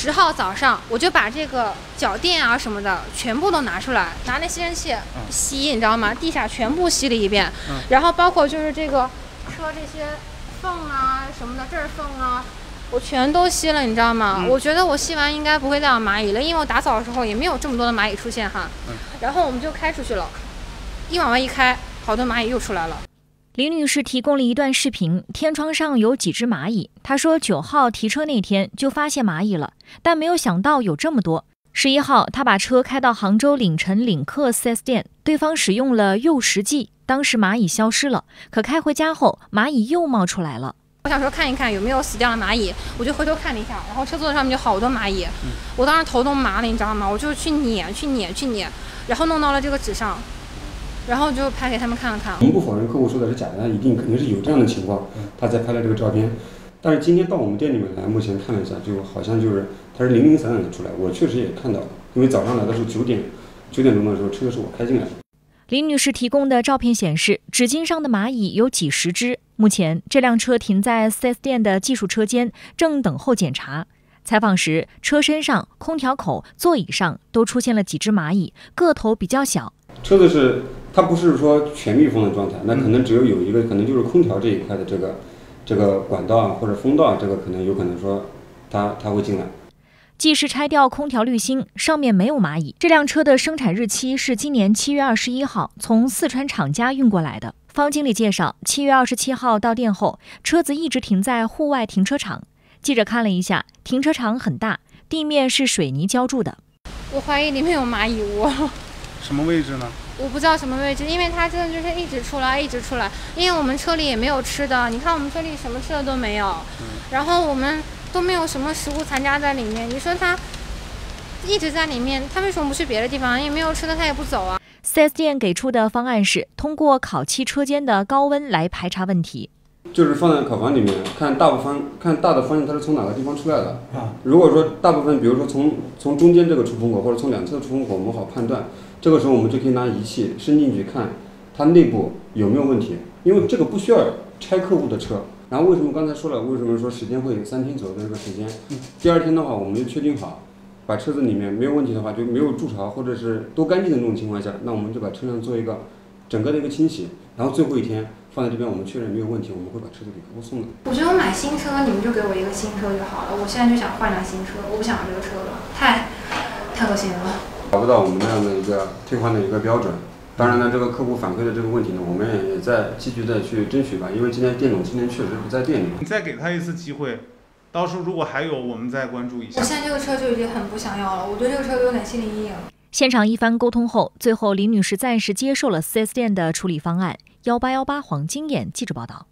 十号早上我就把这个脚垫啊什么的全部都拿出来，拿那吸尘器吸，你知道吗？地下全部吸了一遍，然后包括就是这个车这些缝啊什么的，这儿缝啊。我全都吸了，你知道吗？我觉得我吸完应该不会再有蚂蚁了，因为我打扫的时候也没有这么多的蚂蚁出现哈。然后我们就开出去了，一往外一开，好多蚂蚁又出来了。林女士提供了一段视频，天窗上有几只蚂蚁。她说九号提车那天就发现蚂蚁了，但没有想到有这么多。十一号，她把车开到杭州领辰领克 4S 店，对方使用了诱食剂，当时蚂蚁消失了，可开回家后蚂蚁又冒出来了。我想说看一看有没有死掉的蚂蚁，我就回头看了一下，然后车座子上面就好多蚂蚁，我当时头都麻了，你知道吗？我就去撵，去撵，去撵，然后弄到了这个纸上，然后就拍给他们看了看。我们不否认客户说的是假的，一定肯定是有这样的情况，他才拍了这个照片。但是今天到我们店里面来，目前看了一下，就好像就是他是零零散散的出来，我确实也看到了，因为早上来的时候九点九点钟的时候，车是我开进来的。林女士提供的照片显示，纸巾上的蚂蚁有几十只。目前，这辆车停在 4S 店的技术车间，正等候检查。采访时，车身上、空调口、座椅上都出现了几只蚂蚁，个头比较小。车子是它不是说全密封的状态，那可能只有有一个，可能就是空调这一块的这个这个管道啊或者风道啊，这个可能有可能说它它会进来。即使拆掉空调滤芯，上面没有蚂蚁。这辆车的生产日期是今年七月二十一号从四川厂家运过来的。方经理介绍，七月二十七号到店后，车子一直停在户外停车场。记者看了一下，停车场很大，地面是水泥浇筑的。我怀疑里面有蚂蚁窝。什么位置呢？我不知道什么位置，因为它真的就是一直出来，一直出来。因为我们车里也没有吃的，你看我们车里什么吃的都没有。然后我们。都没有什么食物残渣在里面，你说它一直在里面，它为什么不去别的地方？也没有吃的，它也不走啊。4S 店给出的方案是通过烤漆车间的高温来排查问题，就是放在烤房里面看大部分看大的方向它是从哪个地方出来的啊？如果说大部分，比如说从从中间这个出风口或者从两侧出风口，我们好判断，这个时候我们就可以拿仪器伸进去看它内部有没有问题，因为这个不需要拆客户的车。然后为什么刚才说了？为什么说时间会三天左右的这个时间？第二天的话，我们就确定好，把车子里面没有问题的话，就没有筑巢或者是都干净的那种情况下，那我们就把车辆做一个整个的一个清洗。然后最后一天放在这边，我们确认没有问题，我们会把车子给客户送的。我觉得我买新车，你们就给我一个新车就好了。我现在就想换辆新车，我不想要这个车了，太太恶心了。达不到我们那样的一个退换的一个标准。当然呢，这个客户反馈的这个问题呢，我们也在继续的去争取吧。因为今天店总今天确实不在店里。你再给他一次机会，到时候如果还有，我们再关注一下。我现在这个车就已经很不想要了，我对这个车有点心理阴影。现场一番沟通后，最后林女士暂时接受了 4S 店的处理方案。幺八幺八黄金眼记者报道。